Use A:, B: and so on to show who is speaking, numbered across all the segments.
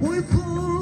A: 为也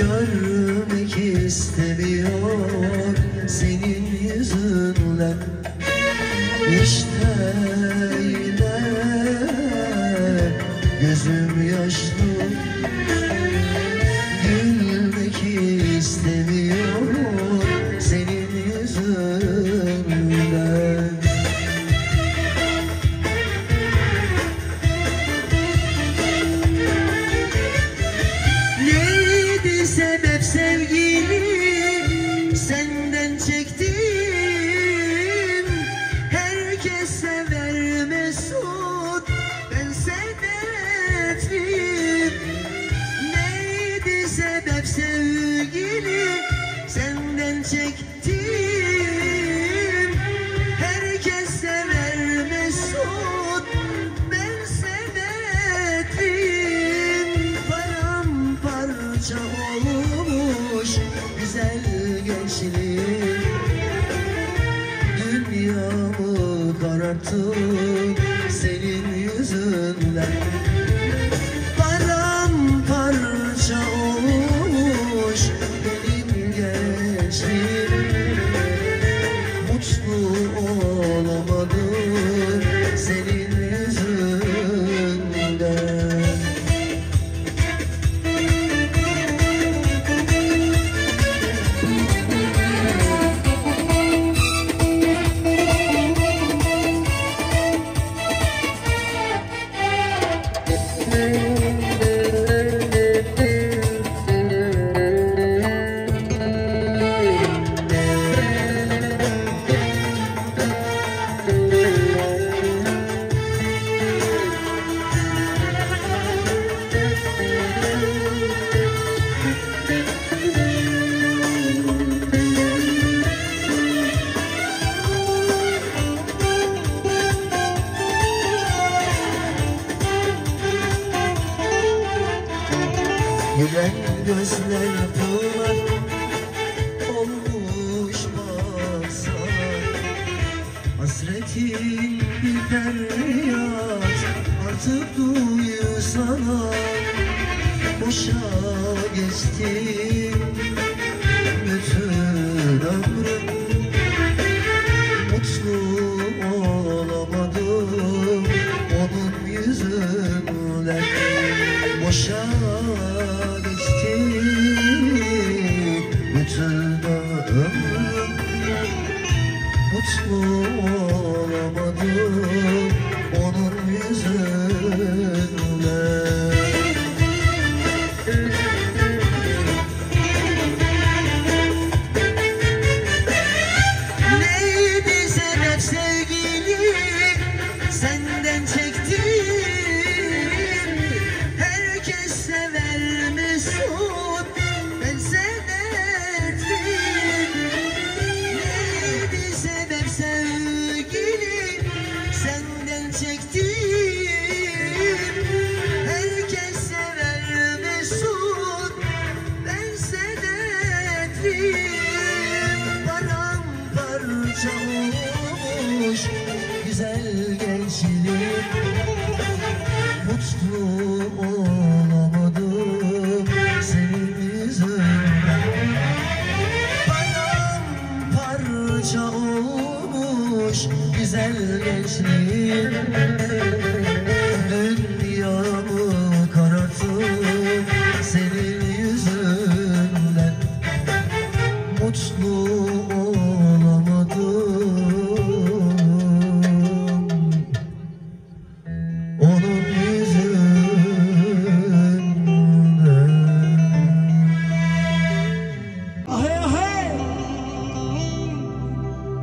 A: Görmek istemiyor. Senin yüzünden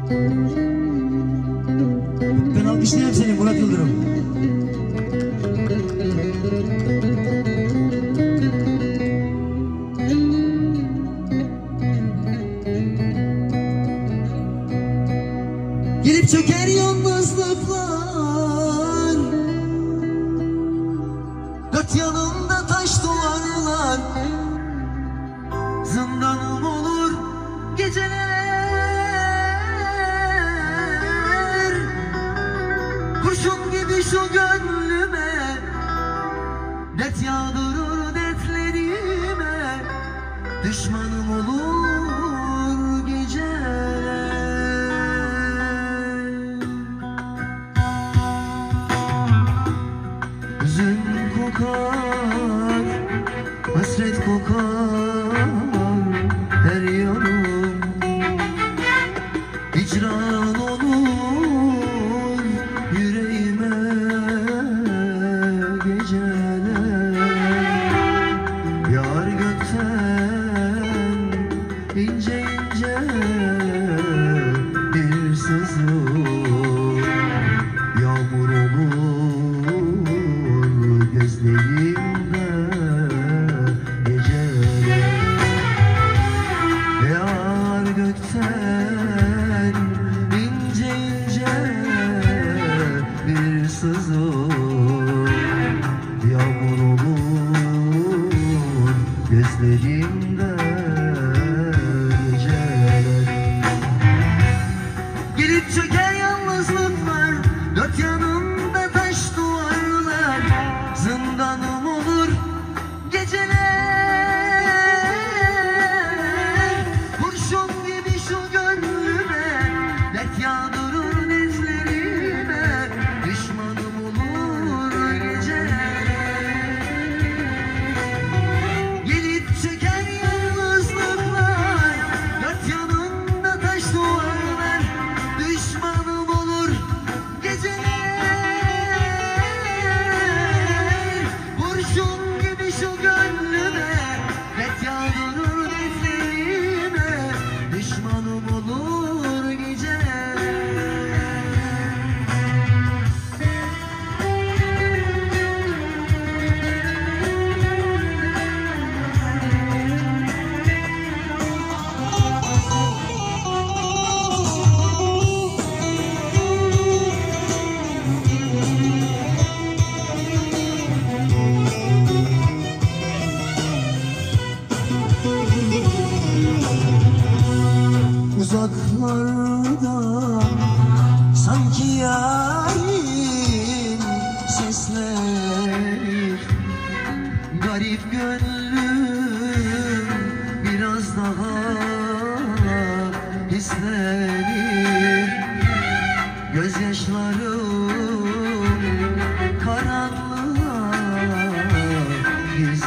A: Ben kokar, hasret kokar olur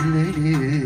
B: gözleri.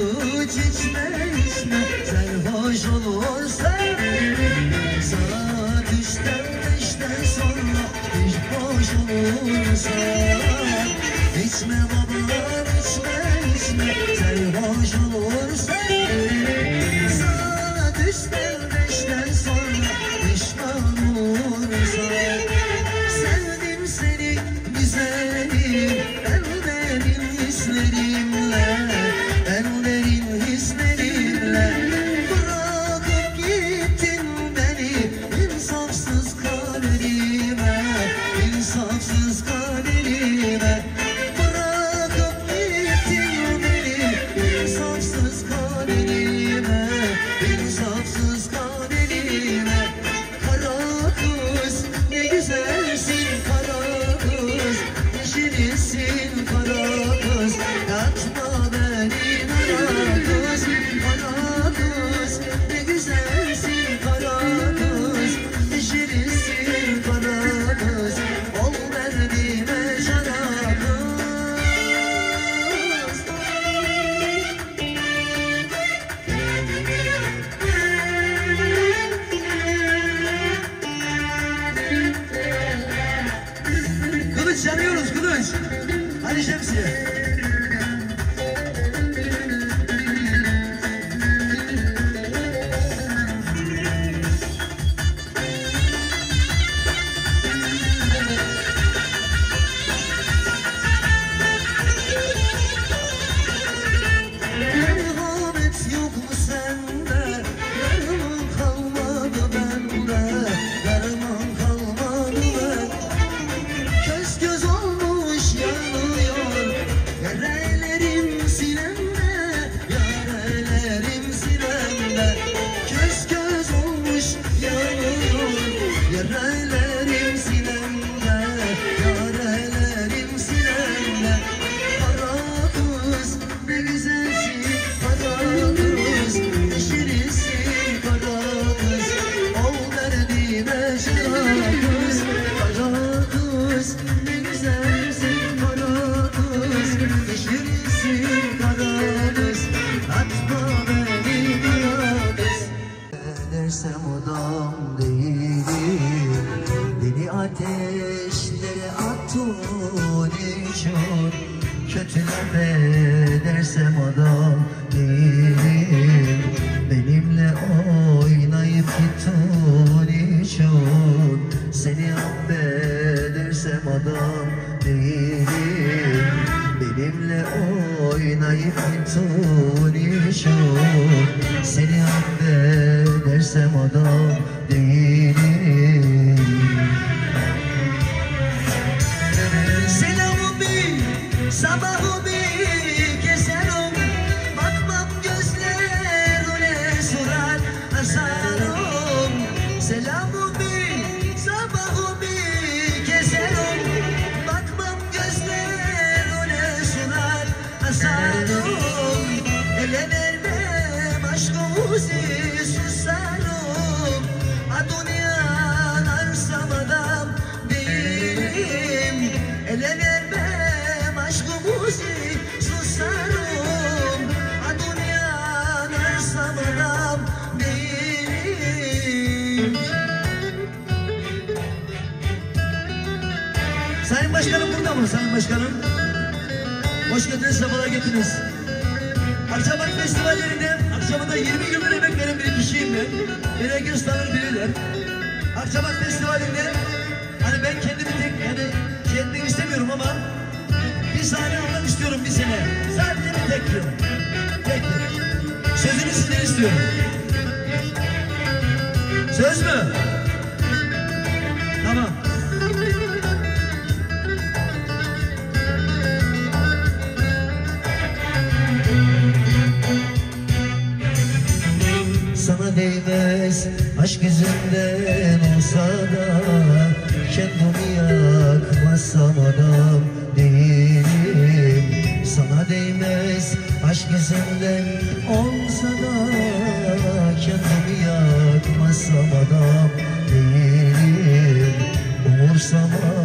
B: Kılıç içme içme sersem adam değilim. Beni ateşlere attın için Kötülerde yaptınız. Akşam Ak Festivalleri'nde akşamında 20 gündür emek veren bir kişiyim ben. Beni herkes tanır bilirler. Akşam Ak Festivalleri'nde hani ben kendimi tek hani şey etmek istemiyorum ama bir sahne almak istiyorum bir sene. Sadece bir tek yıl. Tek yıl. Sözünü sizden istiyorum. Söz mü? değmez Aşk yüzünden olsa da Kendimi yakmasam adam değilim. Sana değmez aşk yüzünden olsa da Kendimi yakmasam adam değilim.
A: Umursama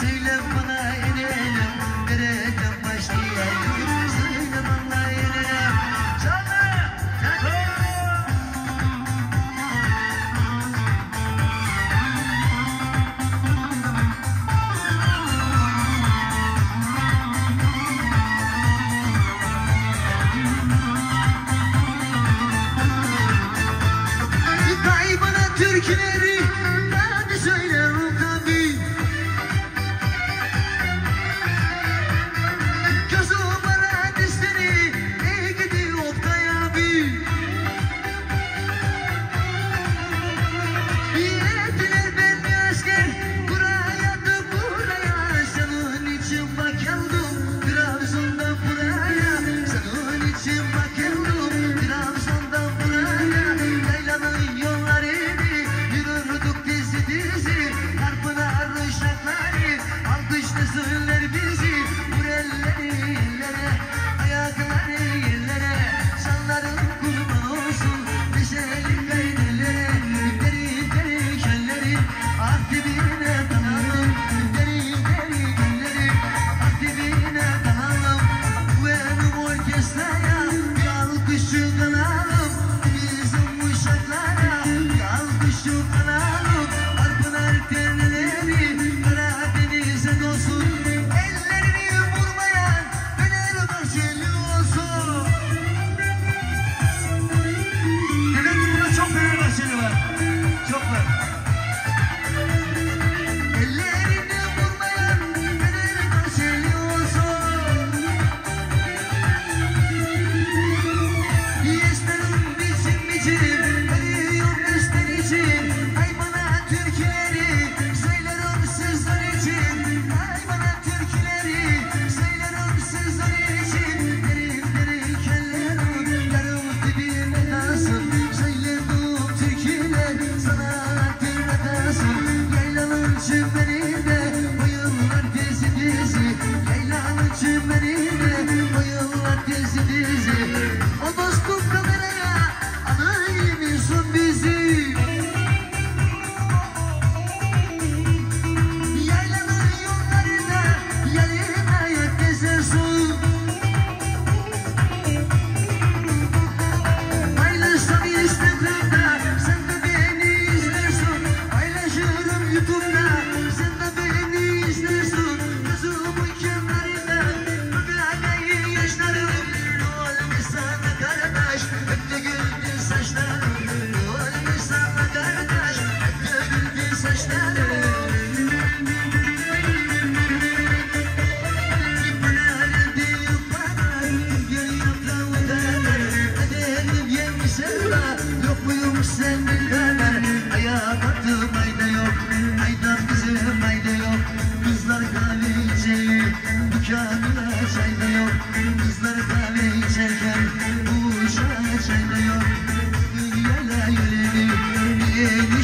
A: Söyle bana enelim nereden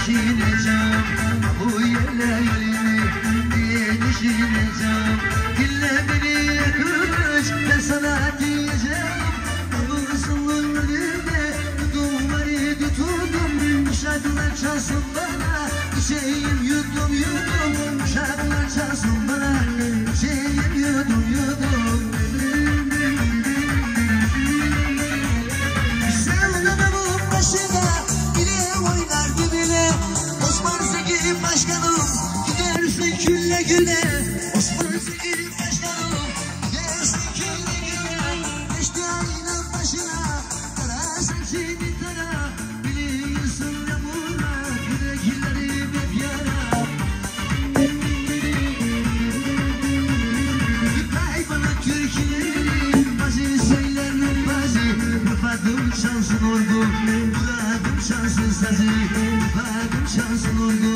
A: Diye düşüneceğim Bu yela ordu Burada Vuradım şansın sazı Vuradım şansın oldu